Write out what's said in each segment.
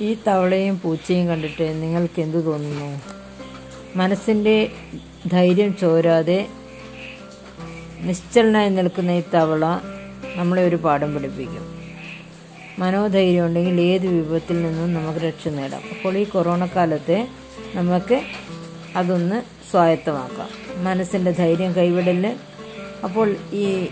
ഈ തവളയും പൂച്ചയും കണ്ടിട്ട് നിങ്ങൾക്ക് എന്തു തോന്നുന്നു? മനസ്സിന്റെ ധൈര്യം ചോരാതെ നിശ്ചലനായി നിൽക്കുന്ന ഈ തവള നമ്മളെ ഒരു പാഠം പഠിപ്പിക്കും. മനോധൈര്യം ഉണ്ടെങ്കിൽ ഏത് വിപത്തിൽ നിന്നും നമുക്ക് രക്ഷ നേടാം. അപ്പോൾ ഈ കൊറോണ കാലത്തെ നമുക്ക് അതൊന്ന് സ്വായത്തമാക്കാം. മനസ്സിന്റെ ധൈര്യം കൈവിടൽ. അപ്പോൾ ഈ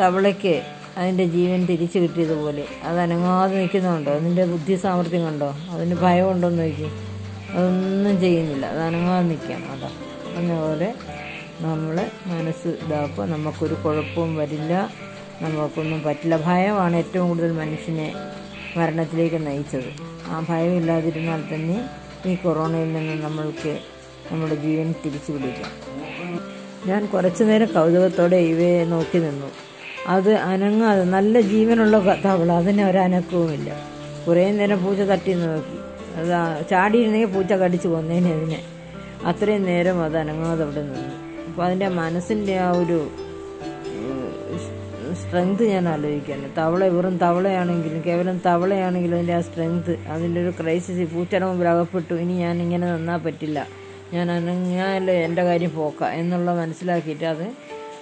തവളയ്ക്ക് അതിന്റെ ജീവൻ തിരിച്ചു കിട്ടിയതുപോലെ അത് അനങ്ങാതെ നിൽക്കുന്നുണ്ടോ? അതിന്റെ ബുദ്ധി സാമർഥ്യം കണ്ടോ? അതിന് ഭയമുണ്ടോ എന്ന് നോക്കി. അതൊന്നും ചെയ്യുന്നില്ല. അത് അനങ്ങാതെ നിൽക്കാം അതാ. അതുപോലെ നമ്മൾ മനസ്സ് ഇതാക്കുക. നമുക്കൊരു കുഴപ്പവും വരില്ല. നമുക്കൊന്നും പറ്റില്ല. ഭയമാണ് ഏറ്റവും കൂടുതൽ മനുഷ്യനെ മരണത്തിലേക്ക് നയിച്ചത്. ആ ഭയമില്ലാതിരുന്നാൽ തന്നെ ഈ കൊറോണയിൽ നിന്ന് നമ്മൾക്ക് നമ്മുടെ ജീവൻ തിരിച്ചു പിടിക്കാം ഞാൻ കുറച്ചു നേരം കൗതുകത്തോടെ ഇവയെ നോക്കി നിന്നു. അത് അനങ്ങാതെ നല്ല ജീവനുള്ള തവള അതിന് ഒരനക്കവുമില്ല കുറേ നേരം പൂച്ച തട്ടി നോക്കി. അത് ചാടിയിരുന്നെങ്കിൽ പൂച്ച കടിച്ചു കൊന്നേനെ അതിനെ. അത്രയും നേരം അത് അനങ്ങാതെ അവിടെ നിന്നു. അപ്പോൾ അതിന്റെ മനസ്സിന്റെ ആ ഒരു സ്ട്രെങ്ത് ഞാൻ ആലോചിക്കുകയാണ് തവള വെറും തവളയാണെങ്കിലും കേവലം തവളയാണെങ്കിലും അതിന്റെ ആ സ്ട്രെങ്ത് അതിന്റെ ഒരു ക്രൈസിസ് പൂച്ചയുടെ മുമ്പിൽ അകപ്പെട്ടു. ഇനി ഞാൻ ഇങ്ങനെ നിന്നാൽ പറ്റില്ല. ഞാൻ അനങ്ങിയാൽ എന്റെ കാര്യം പോക്ക എന്നുള്ള മനസ്സിലാക്കിയിട്ട് അത്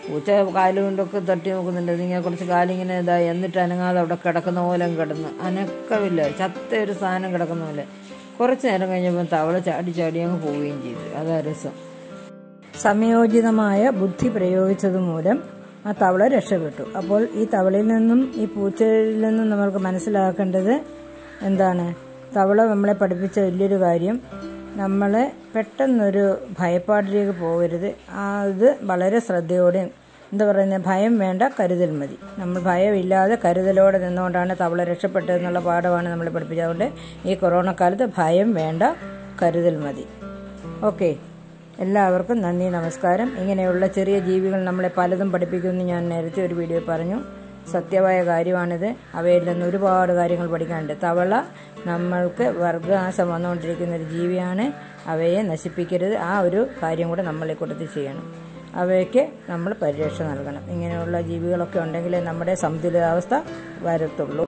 പൂച്ച കാലുകൊണ്ടൊക്കെ തട്ടി നോക്കുന്നുണ്ട്. ഇതിങ്ങനെ കുറച്ച് കാലിങ്ങനെ ഇതായി. എന്നിട്ട് അനങ്ങാതെ അവിടെ കിടക്കുന്ന പോലെ കിടന്ന് അനക്കമില്ല ചത്ത ഒരു സാധനം കിടക്കുന്ന പോലെ. കുറച്ച് നേരം കഴിഞ്ഞപ്പോൾ തവള ചാടി ചാടി അങ്ങ് പോവുകയും ചെയ്തു. അതാ രസം. സമയോചിതമായ ബുദ്ധി പ്രയോഗിച്ചത് മൂലം ആ തവള രക്ഷപ്പെട്ടു. അപ്പോൾ ഈ തവളയിൽ നിന്നും ഈ പൂച്ചയിൽ നിന്നും നമ്മൾക്ക് മനസ്സിലാക്കേണ്ടത് എന്താണ്? തവള നമ്മളെ പഠിപ്പിച്ച വലിയൊരു കാര്യം. നമ്മളെ പെട്ടെന്നൊരു ഭയപ്പാടിലേക്ക് പോകരുത്. അത് വളരെ ശ്രദ്ധയോടെ എന്താ പറയുന്നത് ഭയം വേണ്ട കരുതൽ മതി. നമ്മൾ ഭയമില്ലാതെ കരുതലോടെ നിന്നുകൊണ്ടാണ് തവള രക്ഷപ്പെട്ടതെന്നുള്ള പാഠമാണ് നമ്മളെ പഠിപ്പിച്ചത്. അതുകൊണ്ട് ഈ കൊറോണ കാലത്ത് ഭയം വേണ്ട കരുതൽ മതി. ഓക്കെ. എല്ലാവർക്കും നന്ദി നമസ്കാരം. ഇങ്ങനെയുള്ള ചെറിയ ജീവികൾ നമ്മളെ പലതും പഠിപ്പിക്കുമെന്ന് ഞാൻ നേരത്തെ ഒരു വീഡിയോ പറഞ്ഞു. സത്യമായ കാര്യമാണിത്. അവയിൽ നിന്ന് ഒരുപാട് കാര്യങ്ങൾ പഠിക്കാനുണ്ട്. തവള നമ്മൾക്ക് വർഗാസം വന്നുകൊണ്ടിരിക്കുന്ന ഒരു ജീവിയാണ്. അവയെ നശിപ്പിക്കരുത്. ആ ഒരു കാര്യം കൂടെ നമ്മളെ കൂട്ടത്തിൽ ചെയ്യണം. അവയ്ക്ക് നമ്മൾ പരിരക്ഷ നൽകണം. ഇങ്ങനെയുള്ള ജീവികളൊക്കെ ഉണ്ടെങ്കിലേ നമ്മുടെ സന്തുലിതാവസ്ഥ വരത്തുള്ളൂ.